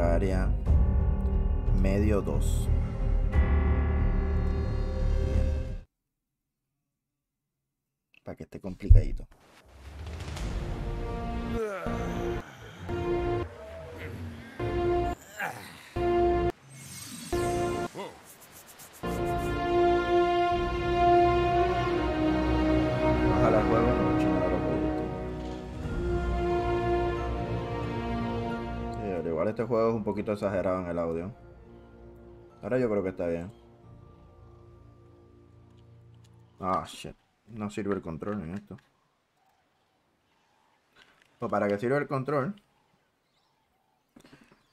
al área medio 2. Para que esté complicadito. Juego es un poquito exagerado en el audio. Ahora yo creo que está bien. Ah, shit. No sirve el control en esto. Pues para que sirva el control,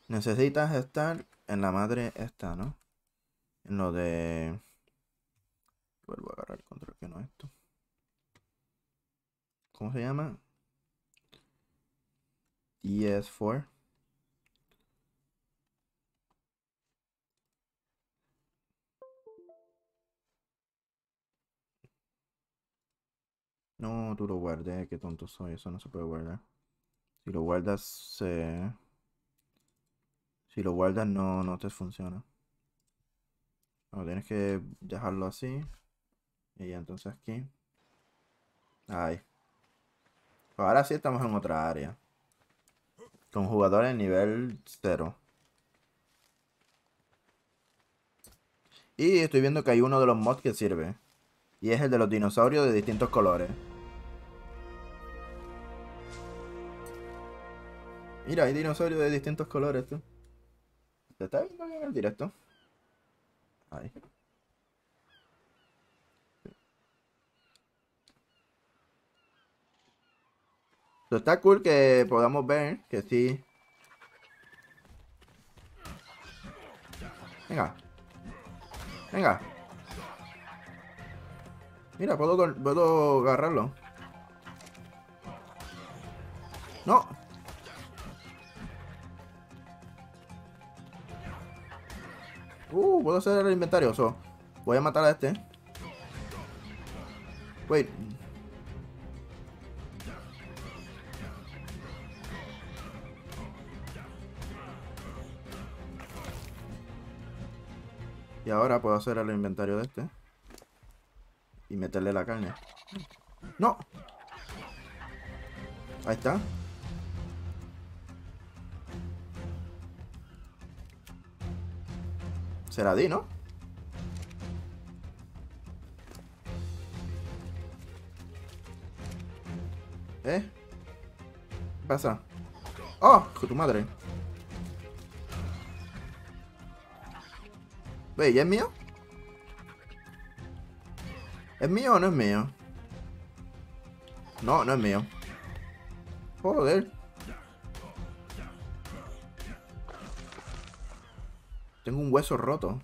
necesitas estar en la madre esta, ¿no? En lo de... Vuelvo a agarrar el control, que no es esto. ¿Cómo se llama? DS4. No, tú lo guardé, qué tonto soy, eso no se puede guardar. Si lo guardas, se... Si lo guardas, no, no te funciona. No, tienes que dejarlo así. Y ya entonces aquí. Ahí. Pues ahora sí estamos en otra área. Con jugadores nivel 0. Y estoy viendo que hay uno de los mods que sirve. Y es el de los dinosaurios de distintos colores. Mira, hay dinosaurios de distintos colores, tú. ¿Te está viendo bien el directo? Ahí. Está cool que podamos ver que sí. Venga. Venga. Mira, puedo, puedo agarrarlo. No. Uh, puedo hacer el inventario. so, voy a matar a este. Wait. Y ahora puedo hacer el inventario de este. Meterle la carne. ¡No! Ahí está. Se la di, ¿no? ¿Eh? ¿Qué pasa? ¡Oh! ¡Hijo tu madre! Ve, ¿ya es mío? ¿Es mío o no es mío? No, no es mío. Joder. Tengo un hueso roto.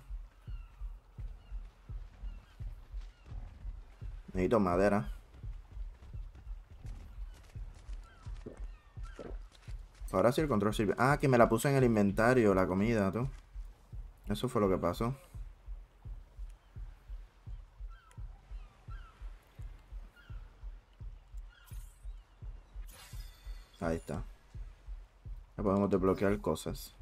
Necesito madera. Ahora sí el control sirve. Ah, que me la puse en el inventario, la comida, tú. Eso fue lo que pasó. Desbloquear cosas.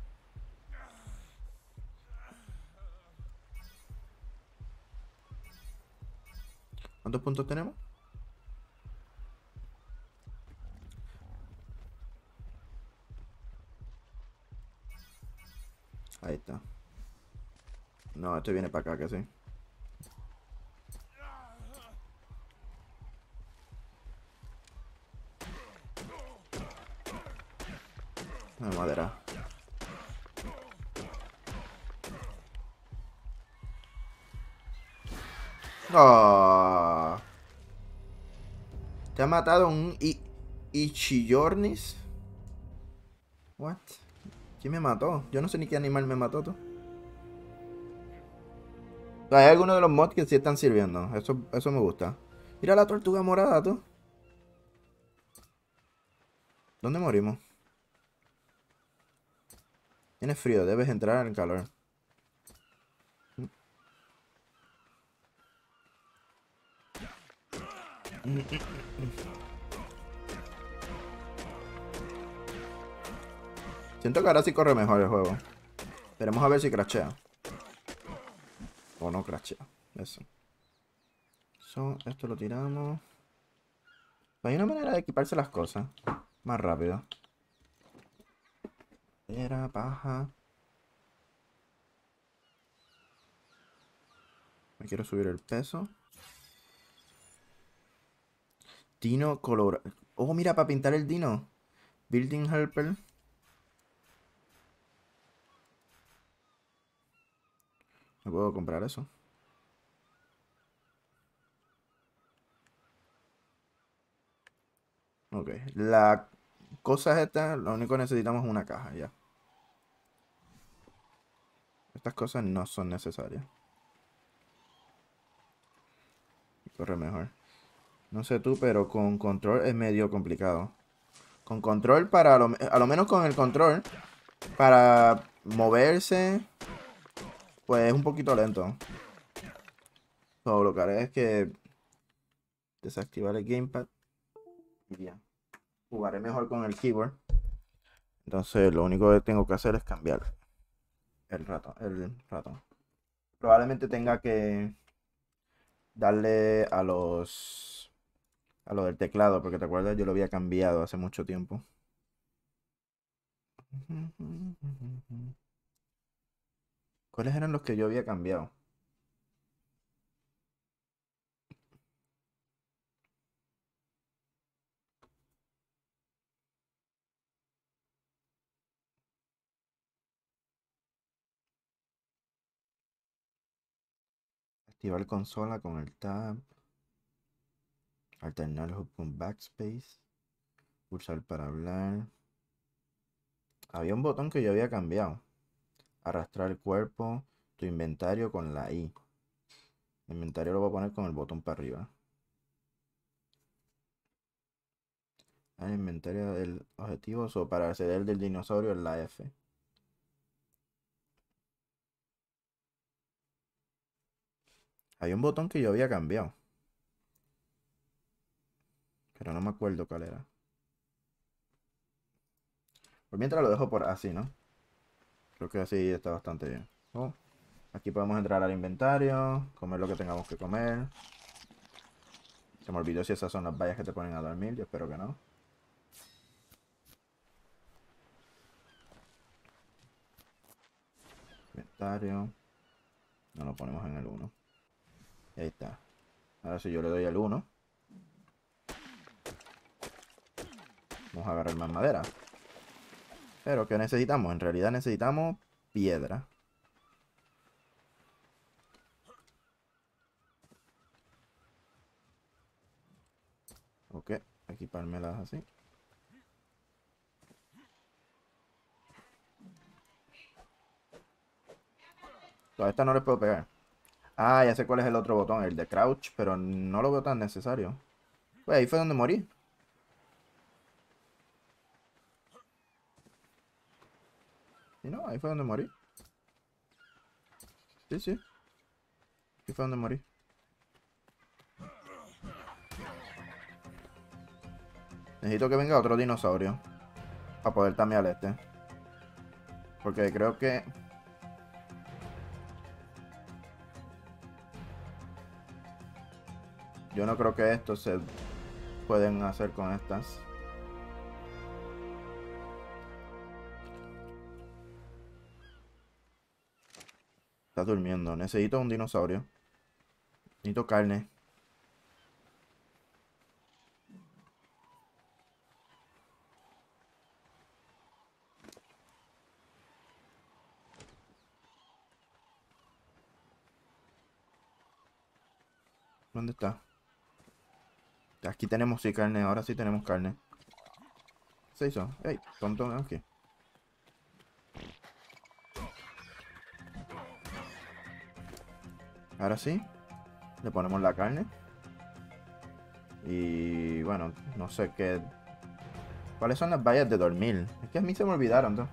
¿Cuántos puntos tenemos? Ahí está. No, este viene para acá, que sí. ¿Te ha matado un I Ichillornis? What? ¿Quién me mató? Yo no sé ni qué animal me mató tú. Hay algunos de los mods que sí están sirviendo. Eso, eso me gusta. Mira la tortuga morada, tú. ¿Dónde morimos? Tienes frío, debes entrar en calor. Siento que ahora sí corre mejor el juego. Veremos a ver si crashea. O no crashea. Eso. So, esto lo tiramos. Hay una manera de equiparse las cosas. Más rápido. Era paja. Me quiero subir el peso. Dino color. Oh, mira, para pintar el dino. Building helper. ¿Me puedo comprar eso? Ok. La cosa es esta. Lo único que necesitamos es una caja, ya. Estas cosas no son necesarias. Corre mejor. No sé tú, pero con control es medio complicado. Con control para, lo, a lo menos con el control, para moverse, pues es un poquito lento. Todo lo que haré es que desactivar el gamepad y ya. Jugaré mejor con el keyboard. Entonces lo único que tengo que hacer es cambiar el ratón. El ratón. Probablemente tenga que darle a los a lo del teclado, porque te acuerdas, yo lo había cambiado hace mucho tiempo. ¿Cuáles eran los que yo había cambiado? Activar consola con el tab. Alternar hub con backspace. Pulsar para hablar. Había un botón que yo había cambiado. Arrastrar el cuerpo. Tu inventario con la I. Inventario lo voy a poner con el botón para arriba. El inventario del objetivo. O para acceder del dinosaurio en la F. Hay un botón que yo había cambiado. Pero no me acuerdo cuál era. Por mientras lo dejo por así, ¿no? Creo que así está bastante bien. Oh, aquí podemos entrar al inventario, comer lo que tengamos que comer. Se me olvidó si esas son las vallas que te ponen a dormir, yo espero que no. Inventario. No lo ponemos en el 1. Ahí está. Ahora si yo le doy al 1. Vamos a agarrar más madera. Pero, ¿qué necesitamos? En realidad necesitamos piedra. Ok, equipármelas así. A esta no les puedo pegar. Ah, ya sé cuál es el otro botón, el de crouch, pero no lo veo tan necesario. Pues ahí fue donde morí. Y no, ahí fue donde morí. Sí, sí. Ahí fue donde morí. Necesito que venga otro dinosaurio. Para poder al este. Porque creo que Yo no creo que esto se pueden hacer con estas. Está durmiendo. Necesito un dinosaurio. Necesito carne. ¿Dónde está? Aquí tenemos sí carne, ahora sí tenemos carne. ¿Qué se hizo? ¡Ey! Tonto, aquí. Ahora sí. Le ponemos la carne. Y bueno, no sé qué... ¿Cuáles son las vallas de dormir? Es que a mí se me olvidaron. ¿no?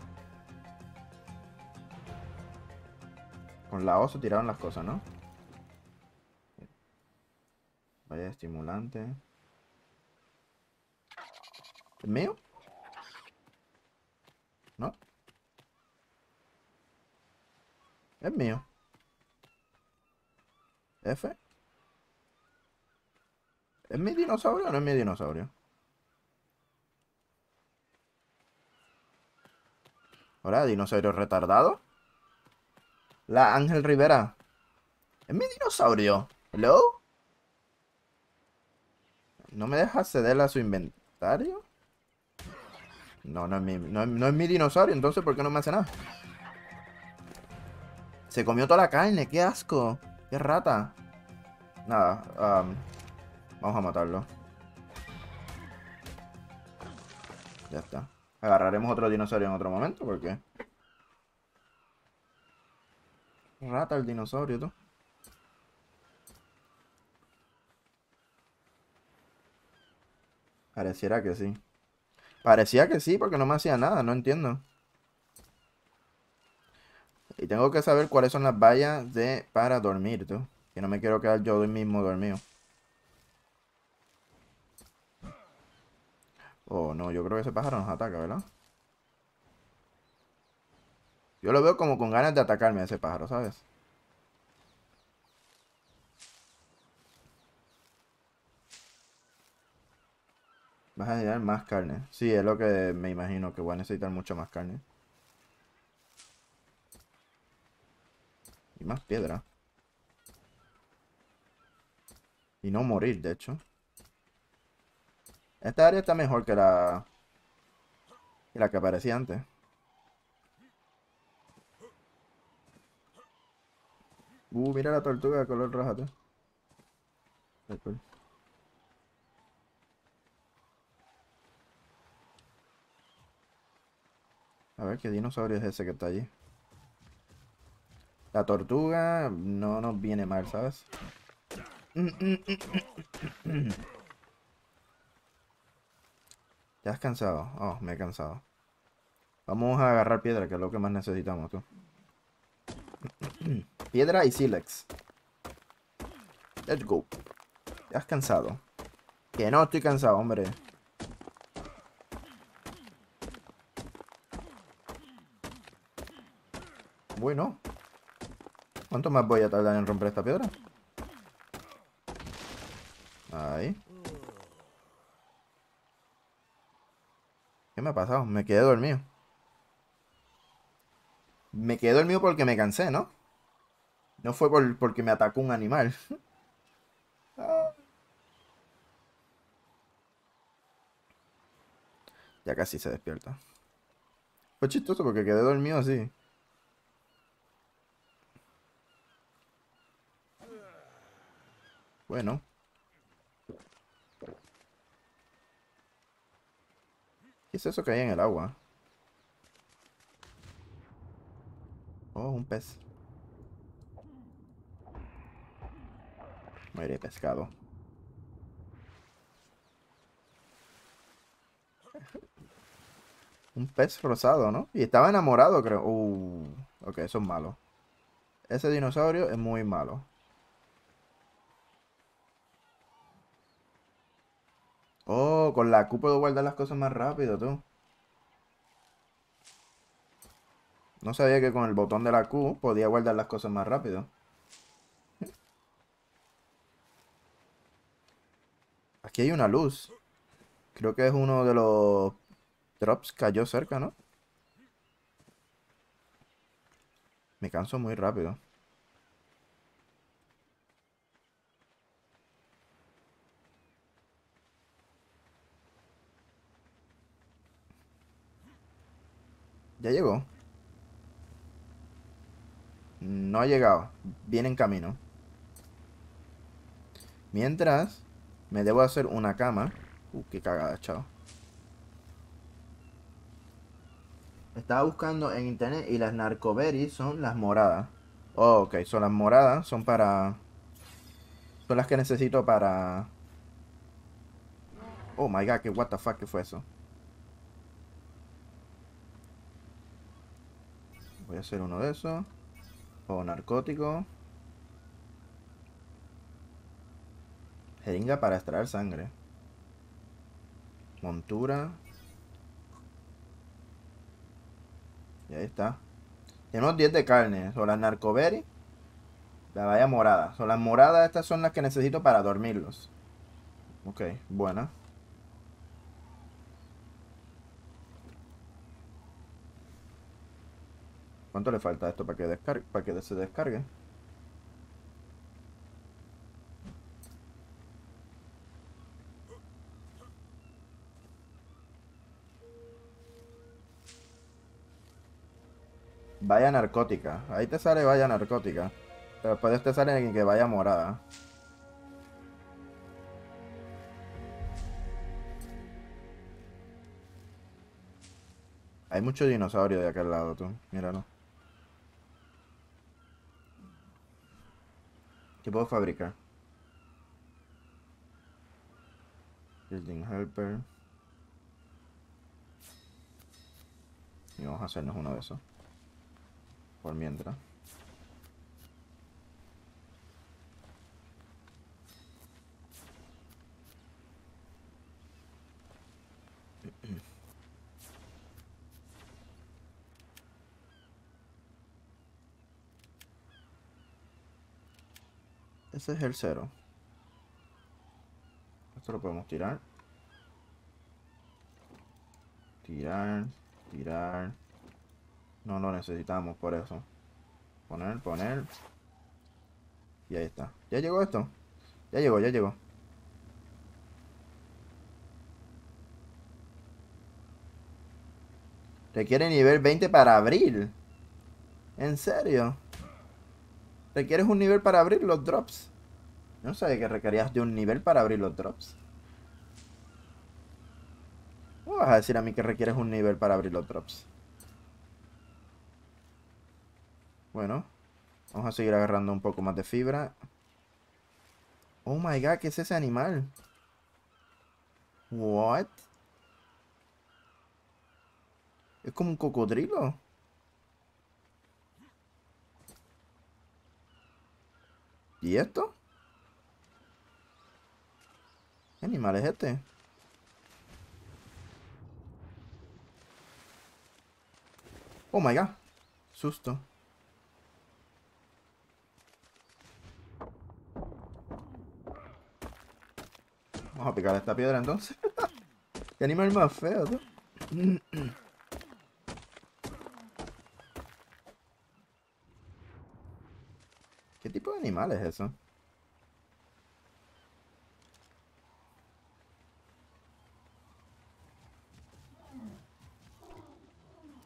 Con la oso tiraron las cosas, ¿no? Valla de estimulante. ¿Es mío? ¿No? Es mío. F. ¿Es mi dinosaurio o no es mi dinosaurio? Hola, dinosaurio retardado. La Ángel Rivera. ¿Es mi dinosaurio? ¿Hello? ¿No me deja acceder a su inventario? No, no es mi, no, no es mi dinosaurio, entonces ¿por qué no me hace nada? Se comió toda la carne, qué asco. Qué rata. Nada, um, vamos a matarlo. Ya está. Agarraremos otro dinosaurio en otro momento, porque... Rata el dinosaurio, tú. Pareciera que sí. Parecía que sí, porque no me hacía nada, no entiendo. Y tengo que saber cuáles son las vallas de para dormir, tú. Que no me quiero quedar yo mismo dormido. Oh, no, yo creo que ese pájaro nos ataca, ¿verdad? Yo lo veo como con ganas de atacarme a ese pájaro, ¿sabes? Vas a necesitar más carne. Sí, es lo que me imagino, que voy a necesitar mucho más carne. Y más piedra. Y no morir, de hecho. Esta área está mejor que la... Que la que aparecía antes. Uh, mira la tortuga de color rojo. A ver, ¿qué dinosaurio es ese que está allí? La tortuga no nos viene mal, ¿sabes? ¿Ya has cansado? Oh, me he cansado. Vamos a agarrar piedra, que es lo que más necesitamos, tú. piedra y silex. Let's go. ¿Ya has cansado? Que no estoy cansado, hombre. Bueno. ¿Cuánto más voy a tardar en romper esta piedra? Ahí. ¿Qué me ha pasado? Me quedé dormido. Me quedé dormido porque me cansé, ¿no? No fue porque me atacó un animal. Ya casi se despierta. Fue chistoso porque quedé dormido así. Bueno. ¿Qué es eso que hay en el agua? Oh, un pez. Muere pescado. Un pez rosado, ¿no? Y estaba enamorado, creo. Uh, ok, eso es malo. Ese dinosaurio es muy malo. Oh, con la Q puedo guardar las cosas más rápido, tú. No sabía que con el botón de la Q podía guardar las cosas más rápido. Aquí hay una luz. Creo que es uno de los drops cayó cerca, ¿no? Me canso muy rápido. ¿Ya llegó? No ha llegado. Viene en camino. Mientras, me debo hacer una cama. Uh, qué cagada, chao. Estaba buscando en internet y las narcoberries son las moradas. Oh, ok, son las moradas, son para... Son las que necesito para... Oh my god, que what the fuck, ¿qué fue eso? Voy a hacer uno de esos. O narcótico. Jeringa para extraer sangre. Montura. Y ahí está. Tenemos 10 de carne. Son las narcoberry. La valla morada. Son las moradas, estas son las que necesito para dormirlos. Ok, buena. ¿Cuánto le falta esto para que, descargue, para que se descargue? Vaya narcótica. Ahí te sale vaya narcótica. Pero después te sale en que vaya morada. Hay mucho dinosaurio de aquel lado, tú. Míralo. ¿Qué puedo fabricar? Building Helper. Y vamos a hacernos uno de esos. Por mientras. Ese es el cero. Esto lo podemos tirar. Tirar, tirar. No lo necesitamos por eso. Poner, poner. Y ahí está. ¿Ya llegó esto? Ya llegó, ya llegó. Requiere nivel 20 para abrir. ¿En serio? ¿Requieres un nivel para abrir los drops? No sabía que requerías de un nivel para abrir los drops. ¿Cómo vas a decir a mí que requieres un nivel para abrir los drops? Bueno, vamos a seguir agarrando un poco más de fibra. Oh my god, ¿qué es ese animal? What? Es como un cocodrilo. ¿Y esto? ¿Qué animal es este? Oh my god. Susto. Vamos a picar esta piedra entonces. ¿Qué animal más feo, tú? tipo de animal es eso?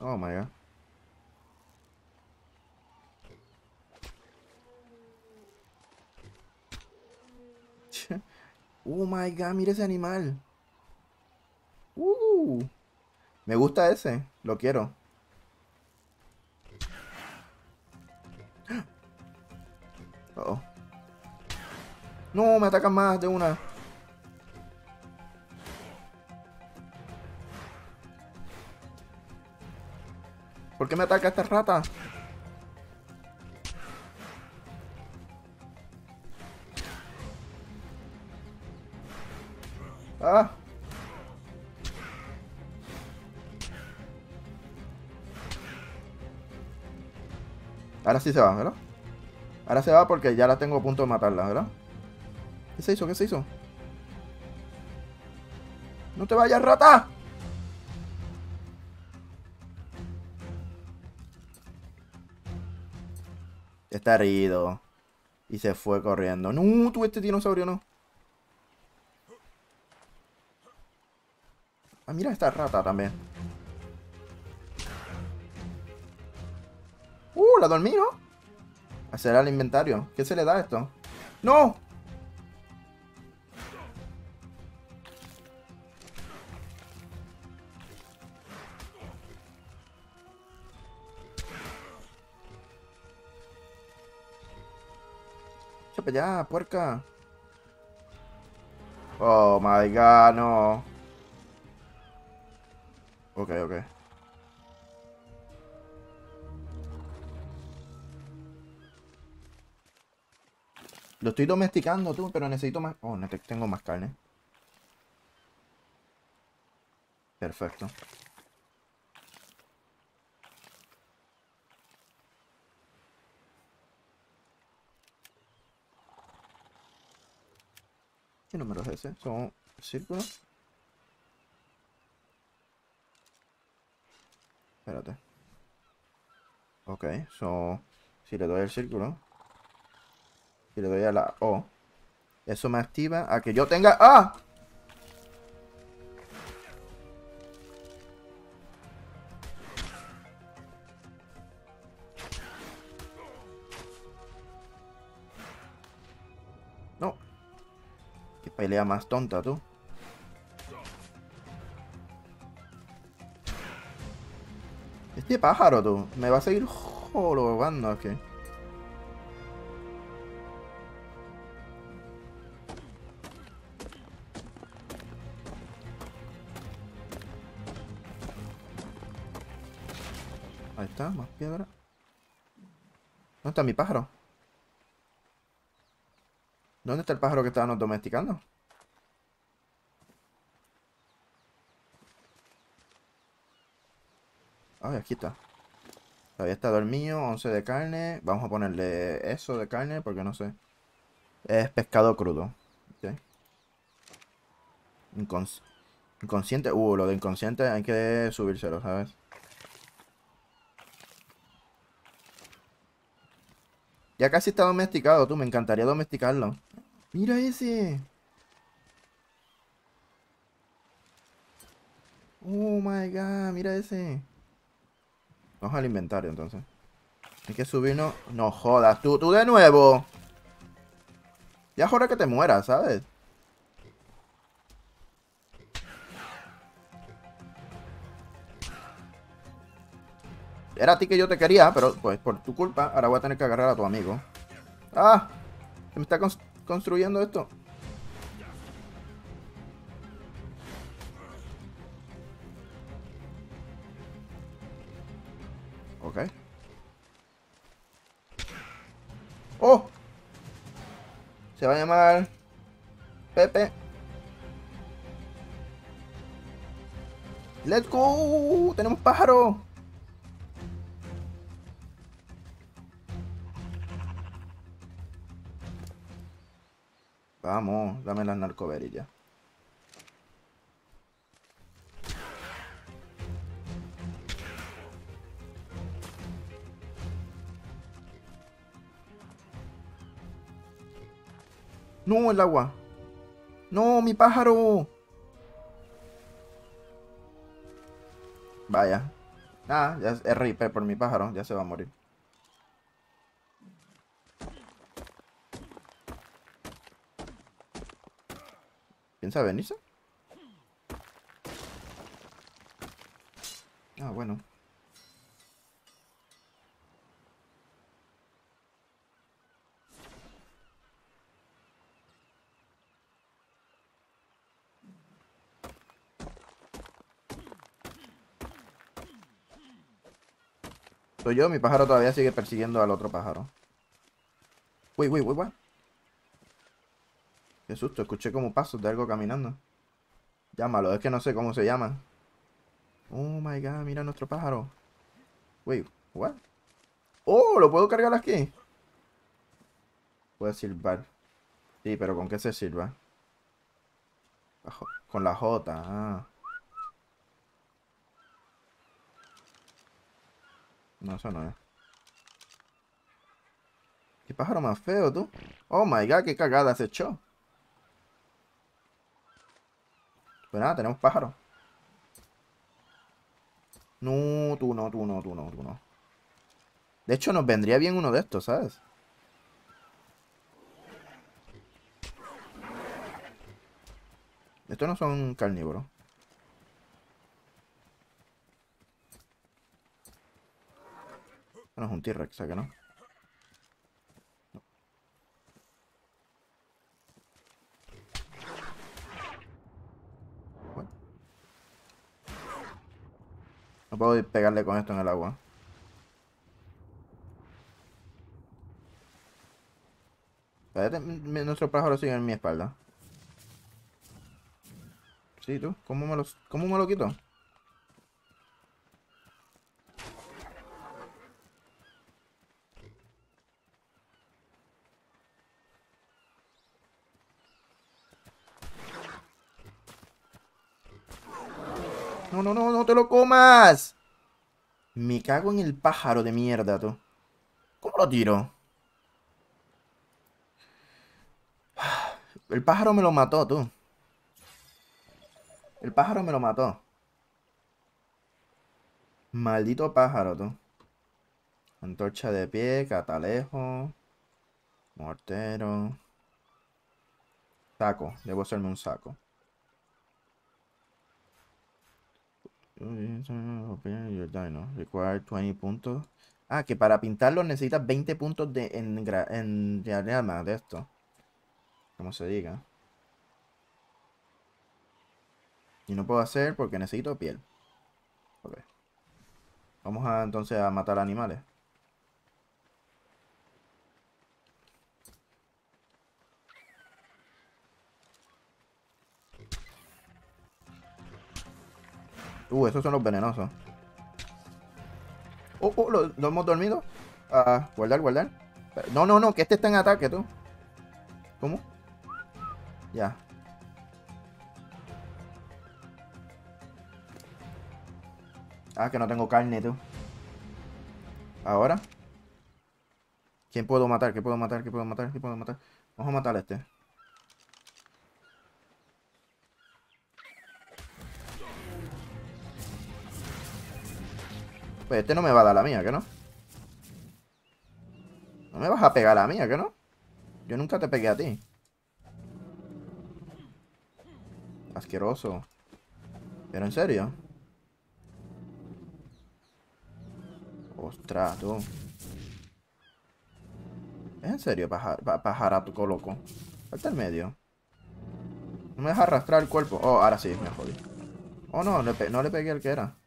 Oh my god. oh my god, mira ese animal. Uh, me gusta ese, lo quiero. No, me atacan más de una. ¿Por qué me ataca esta rata? Ah. Ahora sí se va, ¿verdad? Ahora se va porque ya la tengo a punto de matarla, ¿verdad? ¿Qué se hizo? ¿Qué se hizo? ¡No te vayas, rata! Está herido. Y se fue corriendo. No, tú este dinosaurio no. Ah, mira esta rata también. Uh, la dormí, ¿no? Hacer el inventario. ¿Qué se le da a esto? ¡No! Ya, puerca. Oh my god, no. Ok, ok. Lo estoy domesticando tú, pero necesito más... Oh, no tengo más carne. Perfecto. ¿Qué número es ese? ¿Son círculos? Espérate. Ok, so, si le doy el círculo, si le doy a la O, eso me activa a que yo tenga... ¡Ah! Pelea más tonta, tú. Este pájaro, tú. Me va a seguir jorobando aquí. Ahí está, más piedra. ¿Dónde está mi pájaro? ¿Dónde está el pájaro que estábamos domesticando? Aquí está. Todavía está dormido, 11 de carne. Vamos a ponerle eso de carne porque no sé. Es pescado crudo. Inconsciente. Uh, lo de inconsciente hay que subírselo, ¿sabes? Ya casi está domesticado, tú. Me encantaría domesticarlo. Mira ese. Oh my god, mira ese. Vamos al inventario entonces. Hay que subirnos. No jodas, tú, tú de nuevo. Ya es hora que te mueras, ¿sabes? Era a ti que yo te quería, pero pues por tu culpa ahora voy a tener que agarrar a tu amigo. ¡Ah! Se me está cons- construyendo esto. Se va a llamar Pepe. ¡Let's go! ¡Tenemos pájaro! Vamos, dame las narcoberillas. No, el agua. No, mi pájaro. Vaya. Ah, ya es RIP por mi pájaro. Ya se va a morir. ¿Piensa venirse? Ah, bueno. Soy yo, mi pájaro todavía sigue persiguiendo al otro pájaro. Uy, uy, uy, uy. Qué susto, escuché como pasos de algo caminando. Llámalo, es que no sé cómo se llama. Oh my god, mira nuestro pájaro. Wait, what? Oh, ¿lo puedo cargar aquí? Puede silbar. Sí, pero ¿con qué se silba? Con la J, ah. No, eso no es. ¿Qué pájaro más feo, tú? Oh my god, qué cagada se echó. Pues nada, tenemos pájaro. No, tú no, tú no, tú no, tú no. De hecho, nos vendría bien uno de estos, ¿sabes? Estos no son carnívoros. No es un T-Rex, ¿a que no? No puedo pegarle con esto en el agua. Nuestro pájaro sigue en mi espalda. Sí, tú. ¿Cómo me lo, cómo me lo quito? No, no, no, te lo comas. Me cago en el pájaro de mierda, tú. ¿Cómo lo tiro? El pájaro me lo mató, tú. El pájaro me lo mató. Maldito pájaro, tú. Antorcha de pie, catalejo. Mortero. Saco. Debo hacerme un saco. Require 20 puntos. Ah, que para pintarlo necesitas 20 puntos de, en, en diagrama de esto. Como se diga. Y no puedo hacer porque necesito piel. Ok. Vamos a entonces a matar animales. Uh, esos son los venenosos. Oh, oh, ¿lo, hemos dormido? Ah, guardar, guardar. No, no, no, que este está en ataque, tú. ¿Cómo? Ya. Ah, que no tengo carne, tú. Ahora. ¿Quién puedo matar? ¿Qué puedo matar? ¿Qué puedo matar? ¿Qué puedo matar? Vamos a matar a este. Pues este no me va a dar la mía, ¿que no? No me vas a pegar la mía, ¿que no? Yo nunca te pegué a ti. Asqueroso. ¿Pero en serio? Ostras, tú. ¿Es en serio, pajarato coloco? Falta el medio. No me deja arrastrar el cuerpo. Oh, ahora sí, me jodí. Oh, no, no le pegué al que era.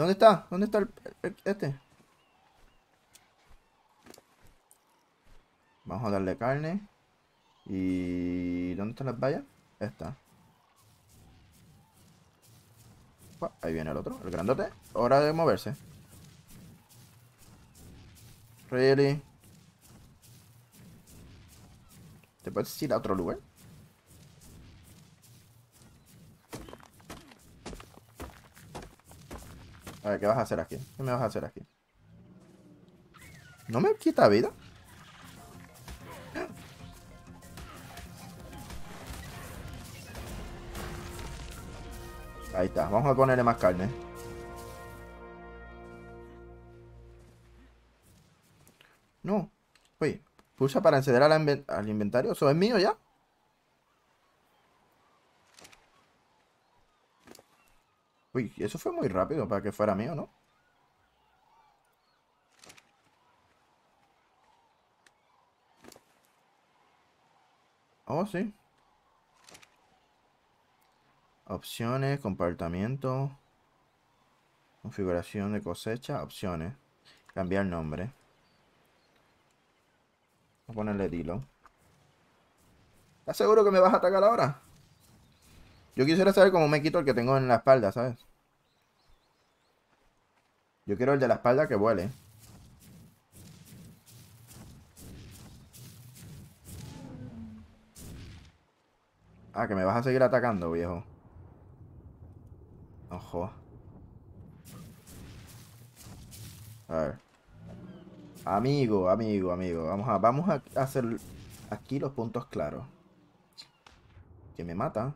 ¿Dónde está? ¿Dónde está el, este? Vamos a darle carne. ¿Y dónde están las vallas? Esta. Ahí viene el otro, el grandote. Hora de moverse. Really. ¿Te puedes ir a otro lugar? A ver, ¿qué vas a hacer aquí? ¿Qué me vas a hacer aquí? ¿No me quita vida? Ahí está, vamos a ponerle más carne. No. Uy, pulsa para acceder al, inventario. ¿Eso es mío ya? Uy, eso fue muy rápido para que fuera mío, ¿no? Oh, sí. Opciones, comportamiento. Configuración de cosecha, opciones. Cambiar nombre. Voy a ponerle Dilo. ¿Estás seguro que me vas a atacar ahora? Yo quisiera saber cómo me quito el que tengo en la espalda, ¿sabes? Yo quiero el de la espalda que vuele. Ah, que me vas a seguir atacando, viejo. Ojo. A ver. Amigo, amigo, amigo. Vamos a, vamos a hacer aquí los puntos claros. Que me mata.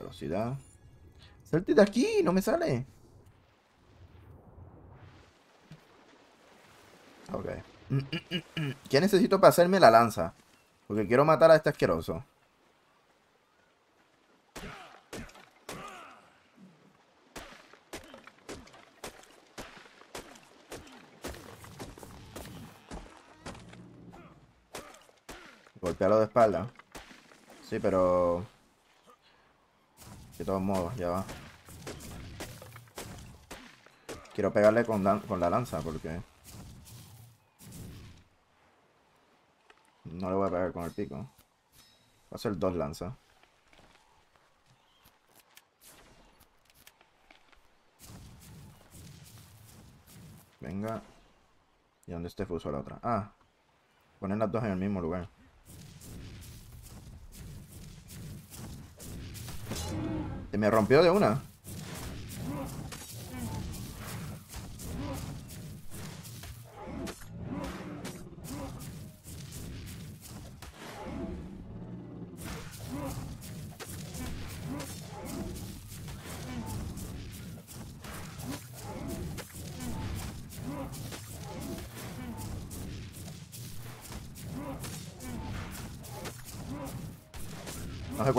Velocidad. Salte de aquí, no me sale. Ok. ¿Qué necesito para hacerme la lanza? Porque quiero matar a este asqueroso. Golpearlo de espalda. Sí, pero... De todos modos, ya va. Quiero pegarle con, con la lanza porque... No le voy a pegar con el pico. Va a ser dos lanzas. Venga. ¿Y dónde esté fuso la otra? Ah. Poner las dos en el mismo lugar. Se me rompió de una.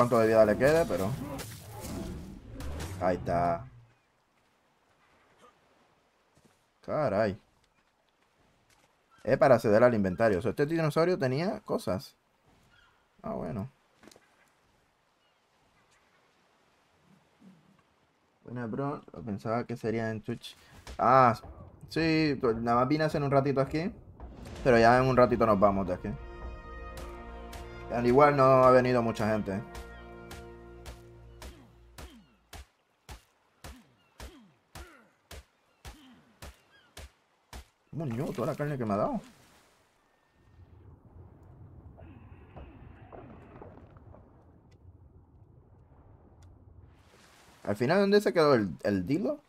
Cuánto de vida le quede, pero... Ahí está. Caray. Es para acceder al inventario. O sea, este dinosaurio tenía cosas. Ah, bueno. Bueno, bro. Pensaba que sería en Twitch. Ah, sí. Nada más vine a hacer un ratito aquí. Pero ya en un ratito nos vamos de aquí. Al igual no ha venido mucha gente. Moño, toda la carne que me ha dado. Al final, ¿dónde se quedó el, el Dilo?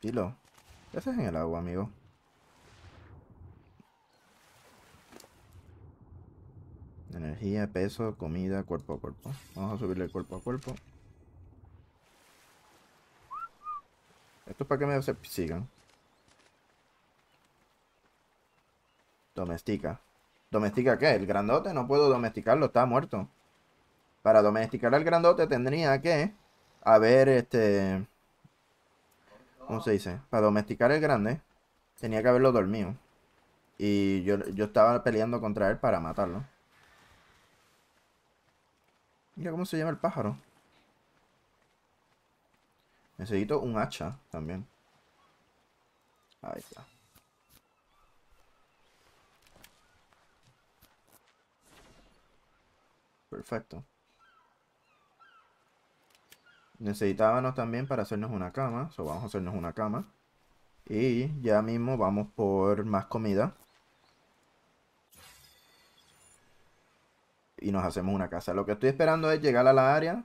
Dilo. ¿Qué haces en el agua, amigo? Energía, peso, comida, cuerpo a cuerpo. Vamos a subirle cuerpo a cuerpo. Esto es para que me sigan. Domestica. ¿Domestica qué? El grandote no puedo domesticarlo, está muerto. Para domesticar al grandote tendría que haber este... ¿Cómo se dice? Para domesticar el grande tenía que haberlo dormido. Y yo, yo estaba peleando contra él para matarlo. Mira cómo se llama el pájaro. Necesito un hacha también. Ahí está. Perfecto. Necesitábamos también para hacernos una cama. So vamos a hacernos una cama. Y ya mismo vamos por más comida. Y nos hacemos una casa. Lo que estoy esperando es llegar a la área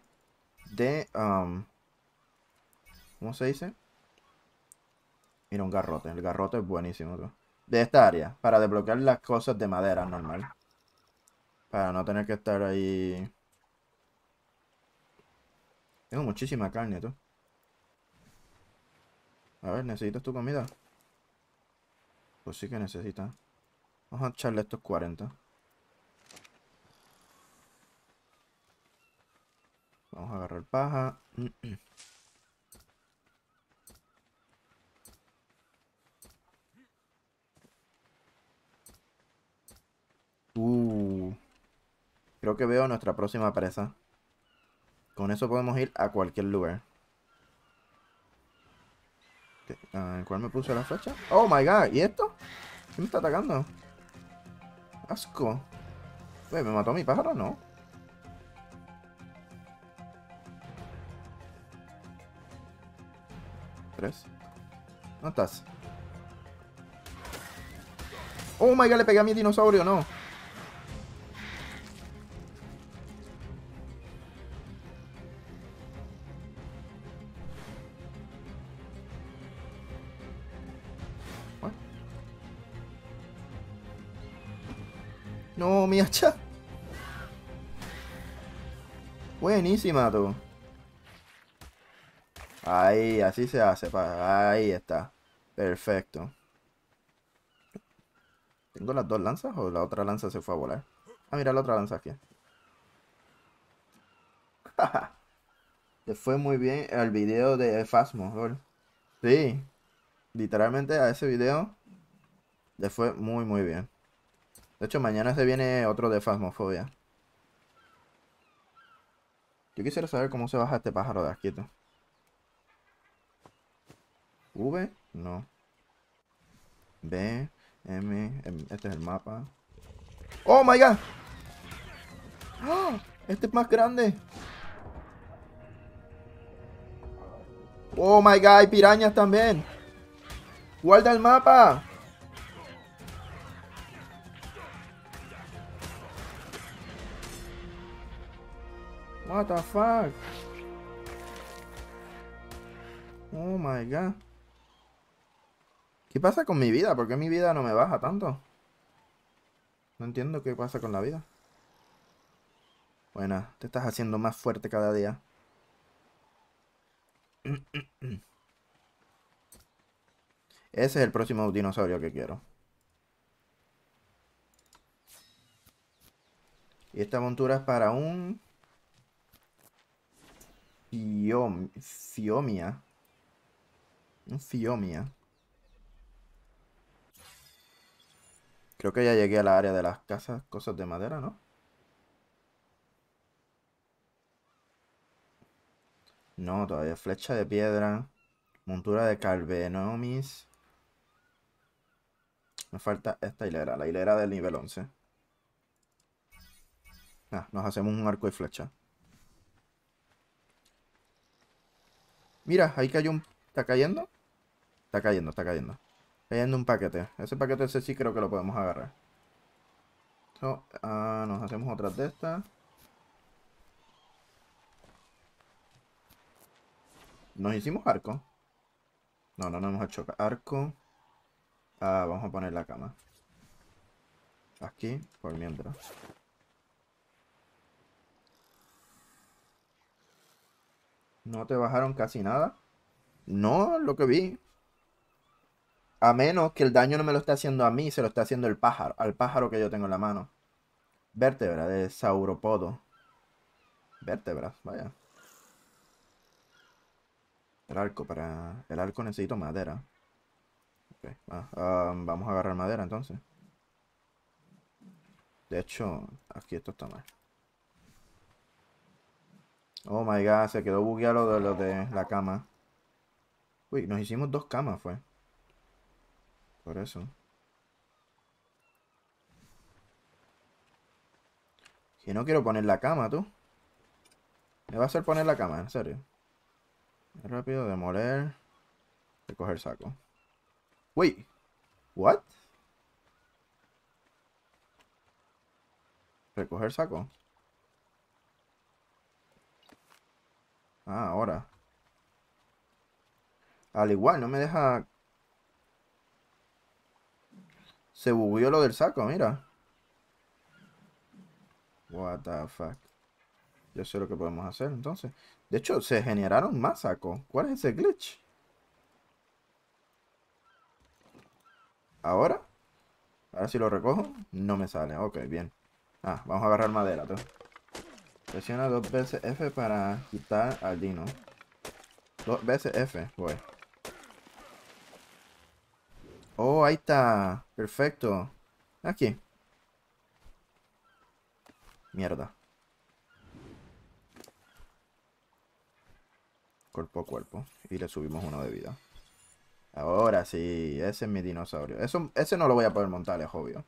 de... Um, ¿Cómo se dice? Mira, un garrote. El garrote es buenísimo. De esta área. Para desbloquear las cosas de madera normal. Para no tener que estar ahí... Tengo muchísima carne, tú. A ver, ¿necesitas tu comida? Pues sí que necesita. Vamos a echarle estos 40. Vamos a agarrar paja. Uh, creo que veo nuestra próxima presa. Con eso podemos ir a cualquier lugar. Ah, ¿En cuál me puse la flecha? Oh my god, ¿y esto? ¿Quién me está atacando? Asco. ¿me mató mi pájaro? No. Tres. ¿Dónde estás? Oh my god, le pegué a mi dinosaurio, no. No, mi hacha. Buenísima, tú. Ahí, así se hace. Ahí está. Perfecto. ¿Tengo las dos lanzas o la otra lanza se fue a volar? Ah, mira la otra lanza aquí. Le fue muy bien el video de Fasmo, Sí. Literalmente a ese video le fue muy muy bien. De hecho, mañana se viene otro de Fasmofobia. Yo quisiera saber cómo se baja este pájaro de aquí. V, no. B, M, M, este es el mapa. ¡Oh, my God! ¡Oh! Este es más grande. ¡Oh, my God! Hay pirañas también. ¡Guarda el mapa! What the fuck? Oh my god. ¿Qué pasa con mi vida? ¿Por qué mi vida no me baja tanto? No entiendo qué pasa con la vida. Bueno, te estás haciendo más fuerte cada día. Ese es el próximo dinosaurio que quiero. Y esta montura es para un... Fiomia. Un Fiomia. Creo que ya llegué a la área de las casas, cosas de madera, ¿no? No, todavía flecha de piedra. Montura de Calvenomis. Me falta esta hilera, la hilera del nivel 11. Ah, nos hacemos un arco y flecha. Mira, ahí cayó un... ¿Está cayendo? Está cayendo, está cayendo. Cayendo un paquete. Ese paquete ese sí creo que lo podemos agarrar. Ah, nos hacemos otras de estas. ¿Nos hicimos arco? No, no nos hemos hecho arco. Ah, vamos a poner la cama. Aquí, por mientras. No te bajaron casi nada. No, lo que vi. A menos que el daño no me lo esté haciendo a mí, se lo está haciendo el pájaro, al pájaro que yo tengo en la mano. Vértebra de sauropodo. Vértebras, vaya. El arco para... El arco necesito madera. Ok, ah, vamos a agarrar madera entonces. De hecho, aquí esto está mal. Oh my god, se quedó bugueado lo de, de la cama. Uy, nos hicimos dos camas, fue. Por eso. Que no quiero poner la cama, tú. Me va a hacer poner la cama, en serio. Rápido, demoler. Recoger saco. Uy. What? Recoger saco. Ah, ahora. Al igual, no me deja... Se bugueó lo del saco, mira. What the fuck. Yo sé lo que podemos hacer entonces. De hecho, se generaron más sacos. ¿Cuál es ese glitch? ¿Ahora? Ahora si lo recojo, no me sale. Ok, bien. Ah, vamos a agarrar madera, tú. Presiona dos veces F para quitar al dino. Dos veces F, pues. Oh, ahí está. Perfecto. Aquí. Mierda. Cuerpo a cuerpo. Y le subimos uno de vida. Ahora sí, ese es mi dinosaurio. Eso, ese no lo voy a poder montar, es obvio.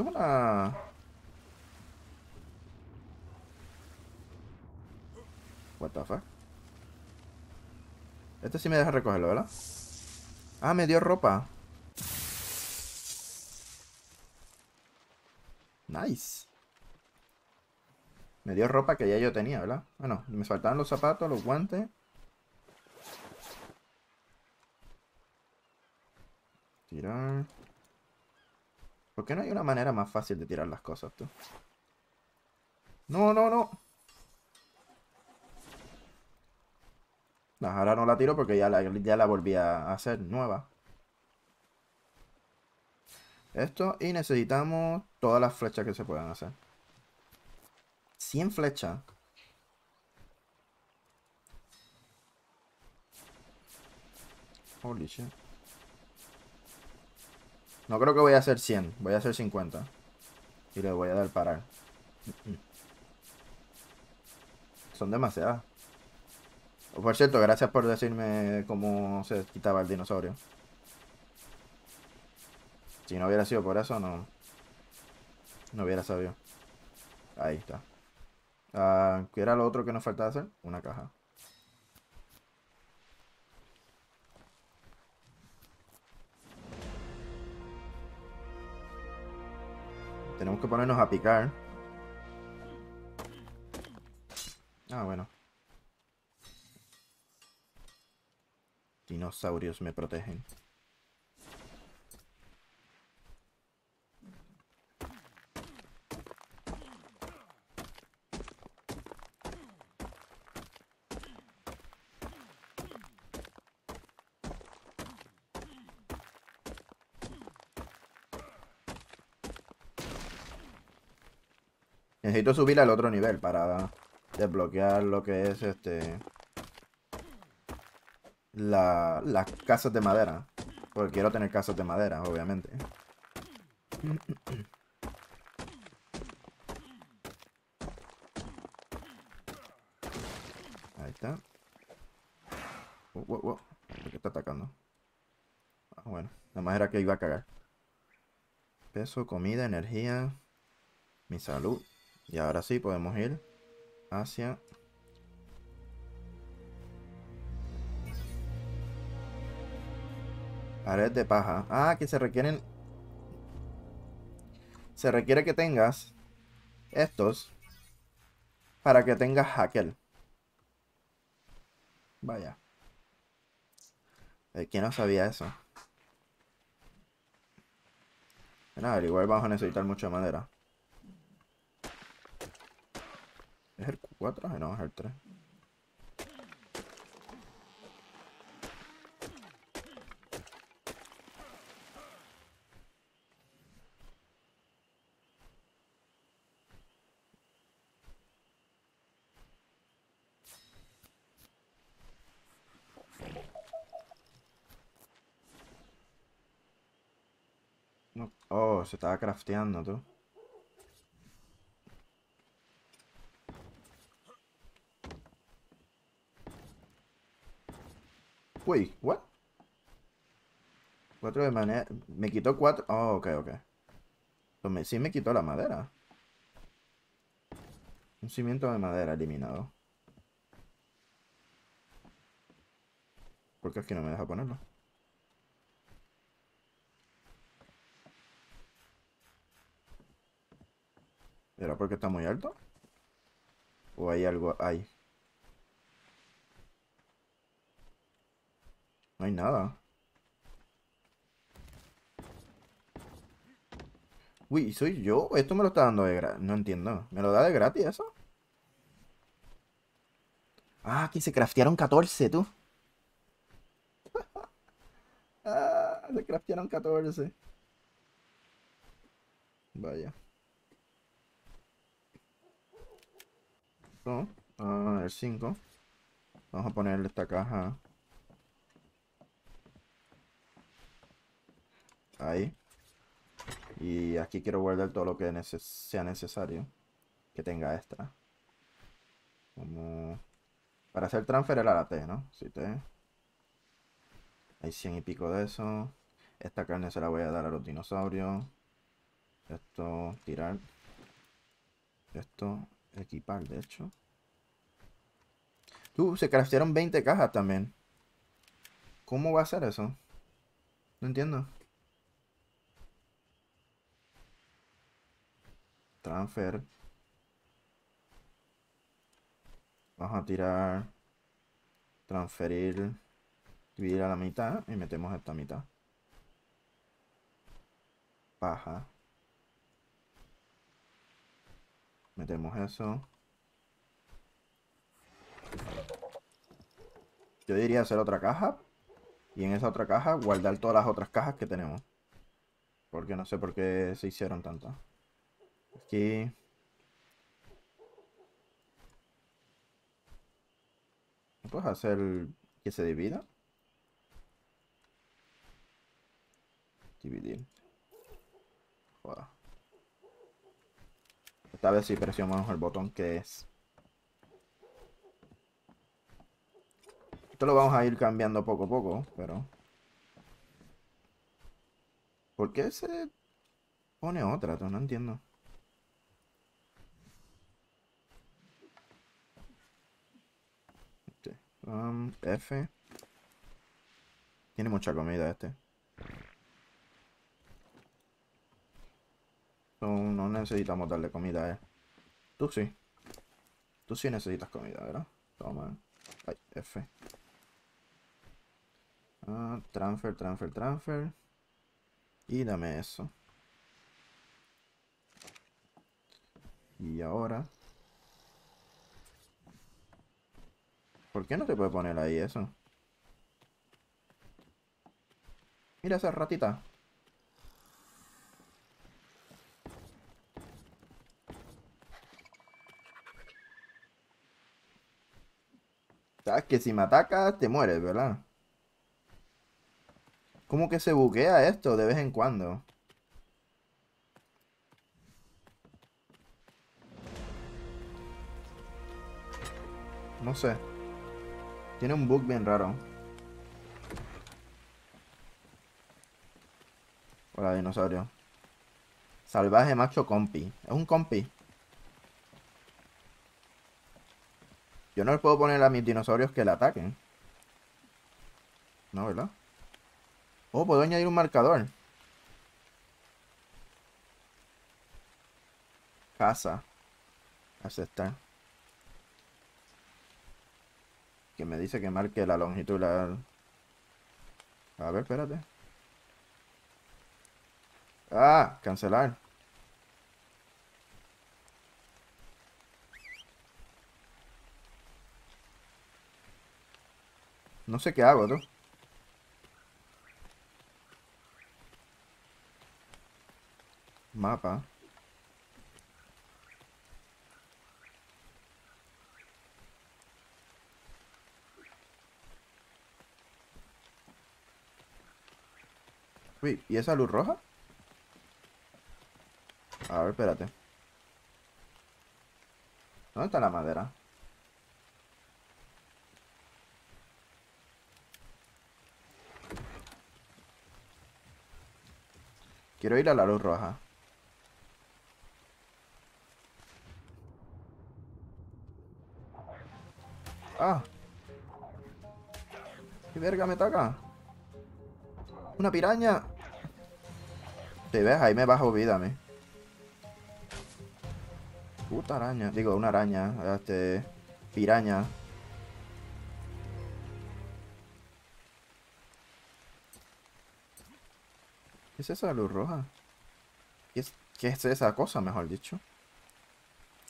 Una... What the fuck? Este sí me deja recogerlo, ¿verdad? Ah, me dio ropa. Nice. Me dio ropa que ya yo tenía, ¿verdad? Bueno, me faltaban los zapatos, los guantes. Tirar. ¿Por qué no hay una manera más fácil de tirar las cosas, tú? No, no, no. ahora no la tiro porque ya la, ya la volví a hacer nueva. Esto y necesitamos todas las flechas que se puedan hacer. 100 flechas. Holy shit. No creo que voy a hacer 100. Voy a hacer 50. Y le voy a dar parar. Son demasiadas. Por cierto, gracias por decirme cómo se quitaba el dinosaurio. Si no hubiera sido por eso, no. No hubiera sabido. Ahí está. Ah, ¿Qué era lo otro que nos faltaba hacer? Una caja. Tenemos que ponernos a picar. Ah, bueno. Dinosaurios me protegen. Necesito subir al otro nivel para desbloquear lo que es este la, las casas de madera. Porque quiero tener casas de madera, obviamente. Ahí está. Uh. ¿Por qué está atacando? Ah, bueno. Nada más era que iba a cagar. Peso, comida, energía. Mi salud. Y ahora sí podemos ir hacia Pared de paja. Ah, que se requieren... Se requiere que tengas estos para que tengas hacker. Vaya. ¿Quién no sabía eso? Nada, igual vamos a necesitar mucha madera. ¿Es el 4? No, es el 3. Oh, se estaba crafteando, tú. Uy, what? Cuatro de manera... Me quitó cuatro... Oh, ok, ok. Pues me... sí me quitó la madera. Un cimiento de madera eliminado. ¿Por qué es que no me deja ponerlo? ¿Era porque está muy alto? ¿O hay algo ahí? No hay nada. Uy, ¿soy yo? ¿Esto me lo está dando de gratis? No entiendo. ¿Me lo da de gratis eso? Ah, aquí se craftearon 14, tú. ah, se craftearon 14. Vaya. Ah, el 5. Vamos a ponerle esta caja. Ahí. Y aquí quiero guardar todo lo que sea necesario. Que tenga extra. Como... Para hacer transfer a la T, ¿no? Si te... Hay 100 y pico de eso. Esta carne se la voy a dar a los dinosaurios. Esto, tirar. Esto, equipar, de hecho. Tú, se craftearon 20 cajas también. ¿Cómo va a ser eso? No entiendo. Transfer. Vamos a tirar. Transferir. Dividir a la mitad y metemos esta mitad. Paja. Metemos eso. Yo diría hacer otra caja. Y en esa otra caja guardar todas las otras cajas que tenemos. Porque no sé por qué se hicieron tantas. Aquí. ¿No puedes hacer que se divida? Dividir. Joder. Esta vez si presionamos el botón que es. Esto lo vamos a ir cambiando poco a poco, pero... ¿Por qué se pone otra? No entiendo. Um, F. Tiene mucha comida este. no necesitamos darle comida a él. Tú sí. Tú sí necesitas comida, ¿verdad? Toma. Ay, F. Ah, transfer, transfer, transfer. Y dame eso. Y ahora... ¿Por qué no te puede poner ahí eso? Mira esa ratita. Sabes que si me atacas te mueres, ¿verdad? ¿Cómo que se buguea esto de vez en cuando? No sé. Tiene un bug bien raro. Hola, dinosaurio. Salvaje macho compi. Es un compi. Yo no le puedo poner a mis dinosaurios que le ataquen. No, ¿verdad? Oh, puedo añadir un marcador. Casa. Aceptar. Que me dice que marque la longitud. La... A ver, espérate. Ah, cancelar. No sé qué hago, tú. Mapa. Uy, ¿y esa luz roja? A ver, espérate. ¿Dónde está la madera? Quiero ir a la luz roja. ¡Ah! ¿Qué verga me toca? ¡Una piraña! ¿Te ves? Ahí me bajo vida a mí. Puta araña. Digo, una araña. Este... Piraña. ¿Qué es esa luz roja? ¿Qué es, ¿Qué es esa cosa, mejor dicho?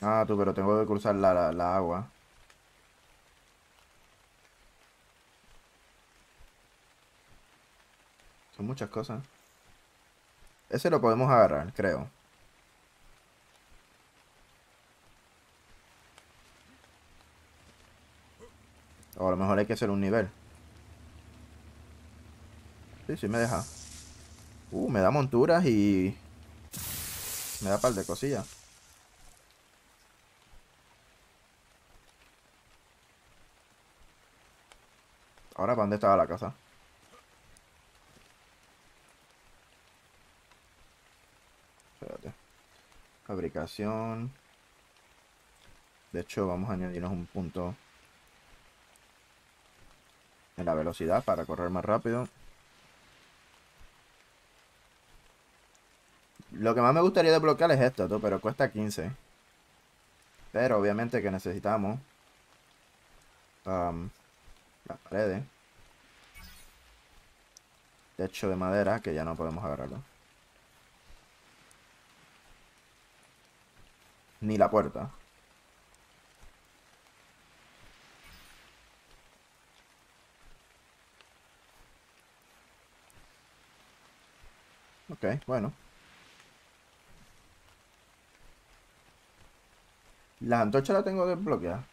Ah, tú, pero tengo que cruzar la, la agua. Muchas cosas. Ese lo podemos agarrar, creo. O a lo mejor hay que hacer un nivel. Sí, sí me deja. Uh, me da monturas y... Me da par de cosillas. Ahora, ¿para dónde estaba la casa? Espérate. Fabricación. De hecho, vamos a añadirnos un punto en la velocidad para correr más rápido. Lo que más me gustaría desbloquear es esto, pero cuesta 15. Pero obviamente que necesitamos um, las paredes. Techo de madera, que ya no podemos agarrarlo. Ni la puerta. Ok, bueno. Las antorchas las tengo desbloqueadas.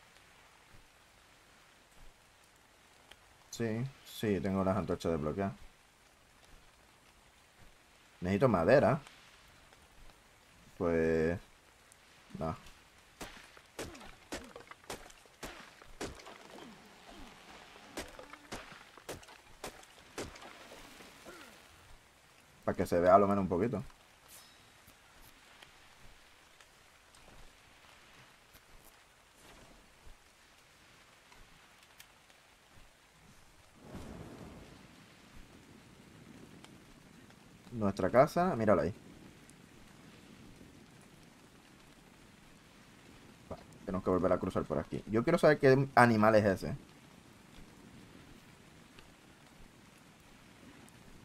Sí, sí, tengo las antorchas desbloqueadas. Necesito madera. Pues... Para que se vea lo menos un poquito. Nuestra casa, mírala ahí. Que volver a cruzar por aquí. Yo quiero saber qué animal es ese.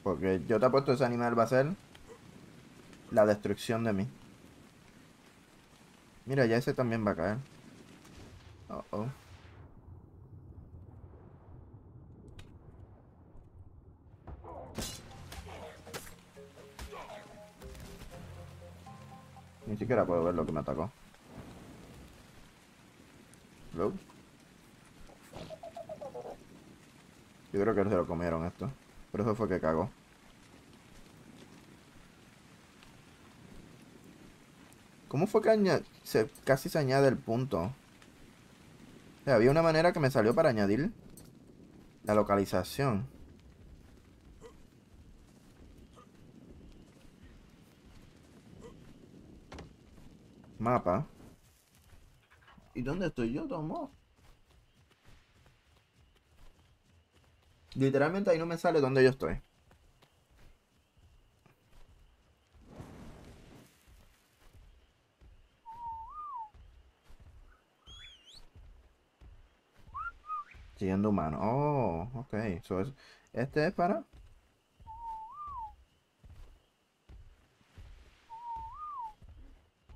Porque yo te apuesto ese animal va a ser la destrucción de mí. Mira, ya ese también va a caer. Oh, oh. Ni siquiera puedo ver lo que me atacó. Yo creo que se lo comieron esto. Pero eso fue que cagó. ¿Cómo fue que se, casi se añade el punto? había una manera que me salió para añadir la localización. Mapa. ¿Y dónde estoy yo, Tomo? Literalmente ahí no me sale dónde yo estoy. Siguiendo humano. Oh, ok. este es para...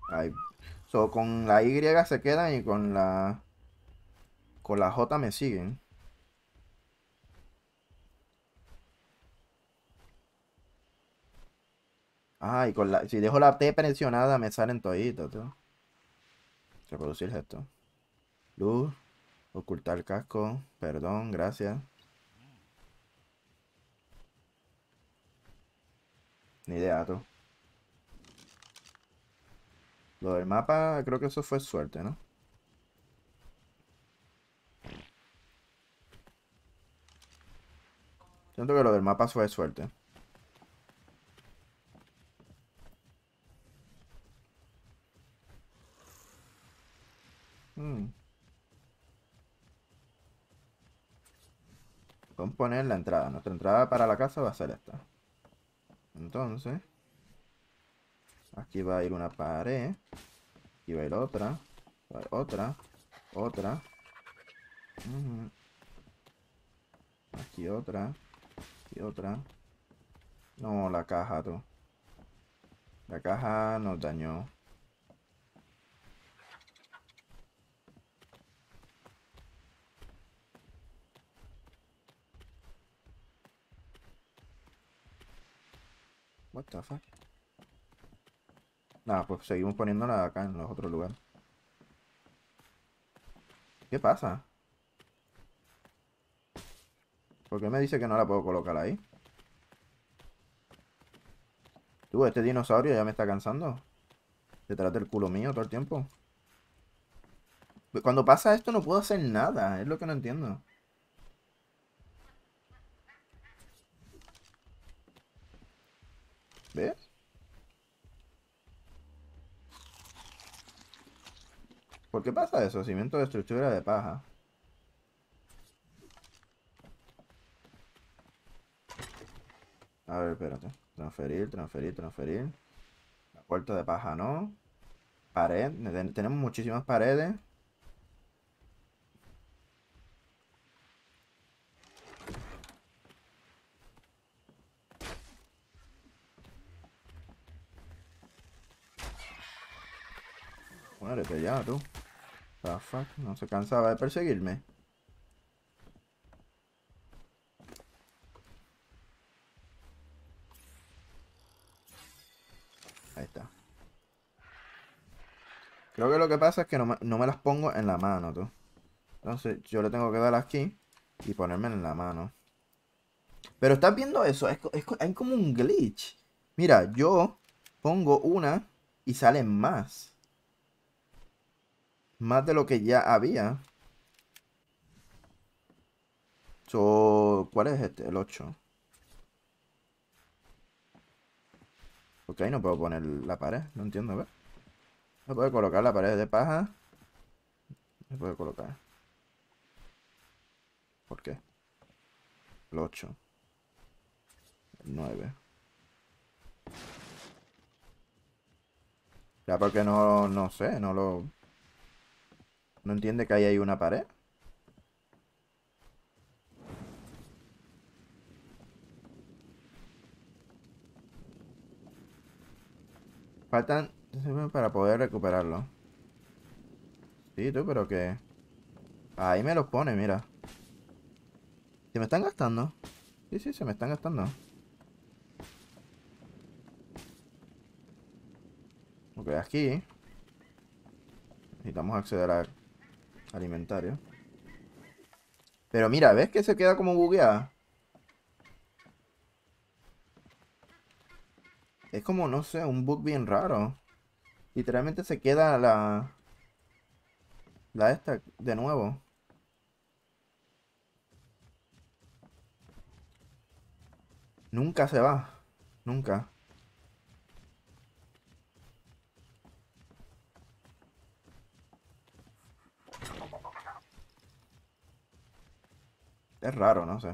Ahí. So, con la Y se quedan y con la... Con la J me siguen. Ah, y con la... Si dejo la T presionada me salen toditos. Reproducir esto. Luz. Ocultar casco. Perdón, gracias. Ni idea, tú. Lo del mapa, creo que eso fue suerte, ¿no? Siento que lo del mapa fue suerte. Hmm. Vamos a poner la entrada. Nuestra entrada para la casa va a ser esta. Entonces, aquí va a ir una pared. Aquí va a ir otra. otra. Otra. Aquí otra. Aquí otra. No, la caja, tú. La caja nos dañó. What the fuck? Nada, pues seguimos poniéndola acá en los otros lugares. ¿Qué pasa? ¿Por qué me dice que no la puedo colocar ahí? Tú, este dinosaurio ya me está cansando. Detrás del culo mío todo el tiempo. Cuando pasa esto no puedo hacer nada. Es lo que no entiendo. ¿Ves? ¿Por qué pasa eso? Cimiento de estructura de paja. A ver, espérate. Transferir, transferir, transferir. La puerta de paja no. Pared. Tenemos muchísimas paredes. Muérete ya, tú. No se cansaba de perseguirme. Ahí está. Creo que lo que pasa es que no me, las pongo en la mano, tú. Entonces yo le tengo que dar aquí y ponerme en la mano. Pero estás viendo eso, es, hay como un glitch. Mira, yo pongo una y salen más. Más de lo que ya había. So, ¿Cuál es este? El 8. Ok, no puedo poner la pared. No entiendo, a ver. No puedo colocar la pared de paja. No puedo colocar. ¿Por qué? El 8. El 9. Ya porque no, no sé, no lo... ¿No entiende que ahí hay una pared? Faltan para poder recuperarlo. Sí, tú, pero que... Ahí me los pone, mira. Se me están gastando. Sí, sí, se me están gastando. Ok, aquí. Necesitamos acceder al alimentario. Pero mira, ¿ves que se queda como bugueada? Es como, no sé, un bug bien raro. Literalmente se queda la... La esta de nuevo. Nunca se va. Nunca. Es raro, no sé.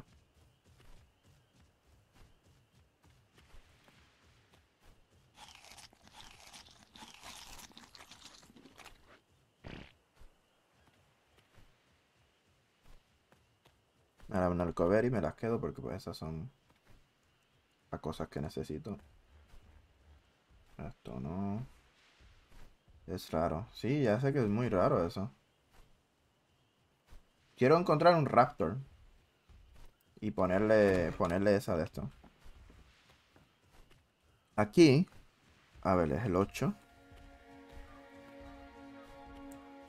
Ahora el cover y me las quedo porque pues esas son las cosas que necesito. Esto no. Es raro. Sí, ya sé que es muy raro eso. Quiero encontrar un raptor. Y ponerle, ponerle esa de esto. Aquí. A ver, es el 8.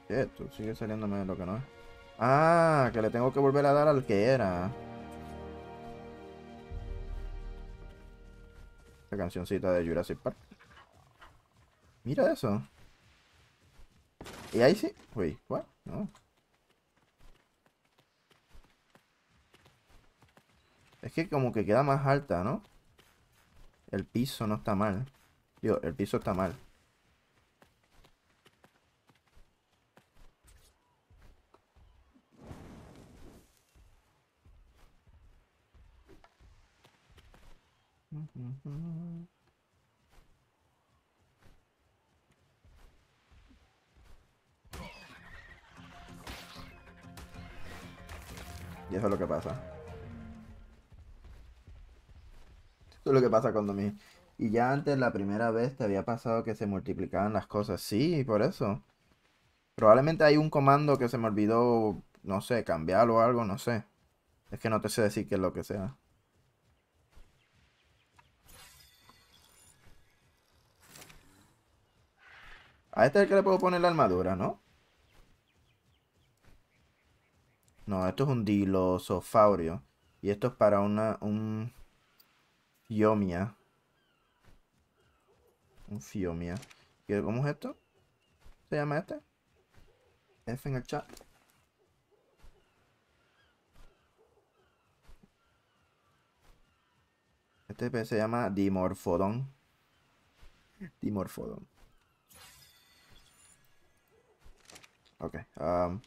Esto sigue saliéndome lo que no es. Ah, que le tengo que volver a dar al que era. La cancioncita de Jurassic Park. Mira eso. Y ahí sí. Uy, ¿what? No. Es que como que queda más alta, ¿no? El piso no está mal. Digo, el piso está mal. Y eso es lo que pasa. Eso es lo que pasa cuando me... Y ya antes, la primera vez, te había pasado que se multiplicaban las cosas. Sí, por eso. Probablemente hay un comando que se me olvidó, no sé, cambiarlo o algo, no sé. Es que no te sé decir qué es lo que sea. A este es el que le puedo poner la armadura, ¿no? No, esto es un dilosofaurio. Y esto es para una, un fiomia. Un fiomia. ¿Cómo es esto? ¿Se llama este? F en el chat. Este se llama Dimorphodon. Dimorphodon. Ok. Um.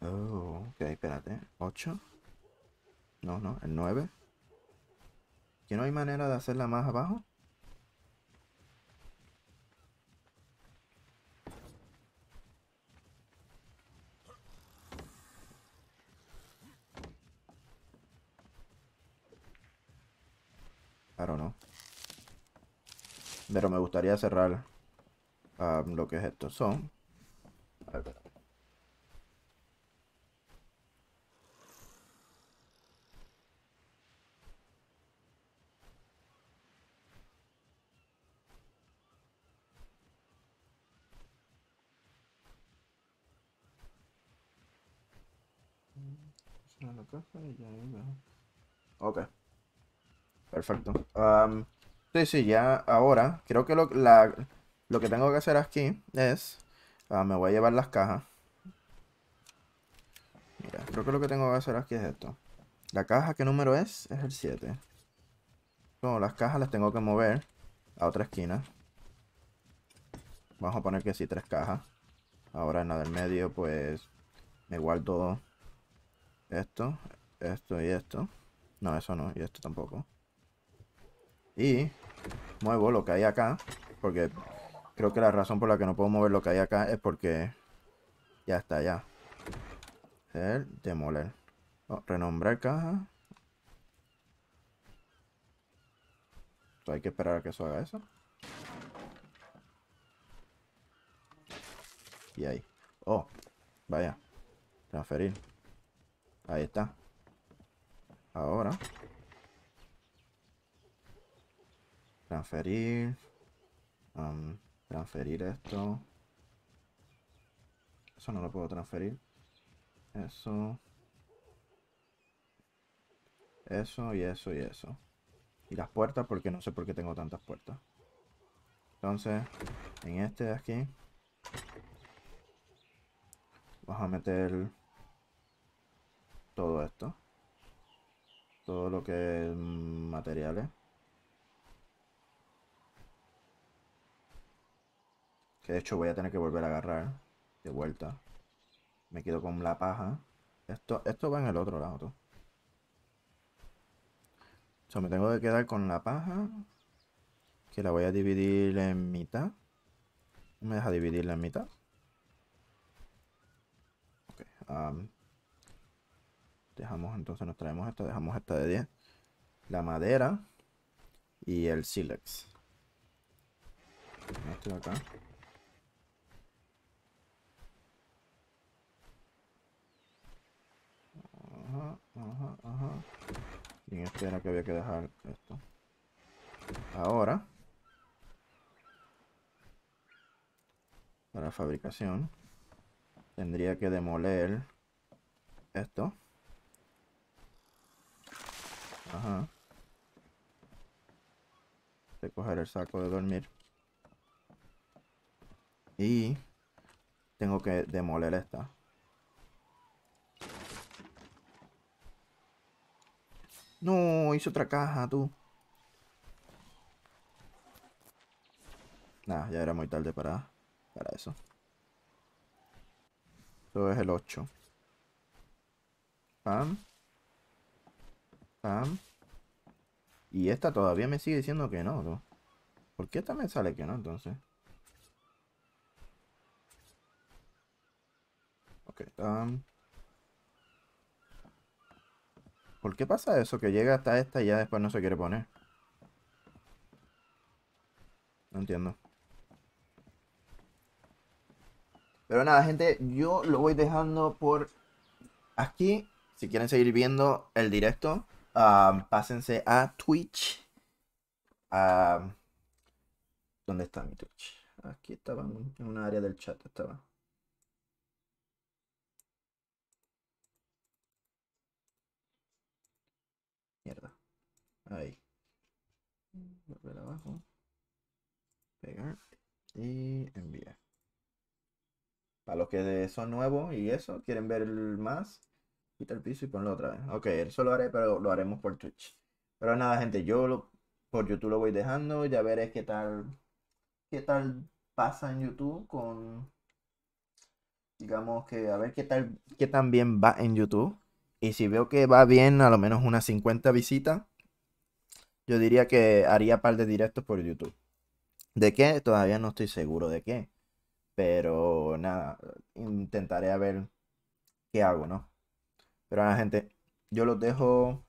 Oh, ok, espérate. 8. No, no, el 9. ¿Que no hay manera de hacerla más abajo? Don't know. Pero me gustaría cerrar um, lo que es esto. Son. A ver, Ok. Perfecto. Sí, sí, ya ahora creo que lo, lo que tengo que hacer aquí es, ah, me voy a llevar las cajas. Mira, creo que lo que tengo que hacer aquí es esto. La caja, ¿qué número es? Es el 7. Bueno, las cajas las tengo que mover a otra esquina. Vamos a poner que sí, tres cajas. Ahora en la del medio, pues, me guardo esto, esto y esto. No, eso no, y esto tampoco. Y muevo lo que hay acá, porque Creo que la razón por la que no puedo mover lo que hay acá es porque ya está, ya. El demoler. Oh, renombrar caja. hay que esperar a que eso haga eso. Y ahí. Oh, vaya. Transferir. Ahí está. Ahora. Transferir. Um, transferir esto. Eso no lo puedo transferir. Eso. Eso y eso y eso. Y las puertas porque no sé por qué tengo tantas puertas. Entonces, en este de aquí. Vamos a meter todo esto. Todo lo que es materiales. Que de hecho voy a tener que volver a agarrar de vuelta. Me quedo con la paja. Esto, esto va en el otro lado. O me tengo que quedar con la paja. Que la voy a dividir en mitad. me deja dividirla en mitad. Ok. Dejamos entonces, nos traemos esta. Dejamos esta de 10. La madera. Y el silex. Este de acá. Ajá, ajá, ajá. Y en este era que había que dejar esto. Ahora, para fabricación, tendría que demoler esto. Ajá. De coger el saco de dormir. Y tengo que demoler esta. No, hice otra caja, tú. Nah, ya era muy tarde para, para eso. Esto es el 8. Pam. Y esta todavía me sigue diciendo que no, ¿no? ¿Por qué esta me sale que no, entonces? Ok, pam. ¿Por qué pasa eso? Que llega hasta esta y ya después no se quiere poner. No entiendo. Pero nada, gente, yo lo voy dejando por aquí. Si quieren seguir viendo el directo, um, pásense a Twitch. ¿Dónde está mi Twitch? Aquí estaba en una área del chat. Estaba. Mierda. Ahí. Volver abajo. Pegar. Y enviar. Para los que son nuevos y eso, quieren ver más, quita el piso y ponlo otra vez. Ok, eso lo haré, pero lo haremos por Twitch. Pero nada, gente, yo lo, por YouTube lo voy dejando. Ya veré qué tal, qué tal pasa en YouTube con, digamos que a ver qué tal, qué tan bien va en YouTube. Y si veo que va bien, a lo menos unas 50 visitas, yo diría que haría par de directos por YouTube. ¿De qué? Todavía no estoy seguro de qué. Pero nada, intentaré a ver qué hago, ¿no? Pero nada, gente, yo los dejo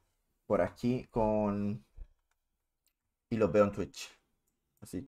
por aquí con... Y los veo en Twitch. Así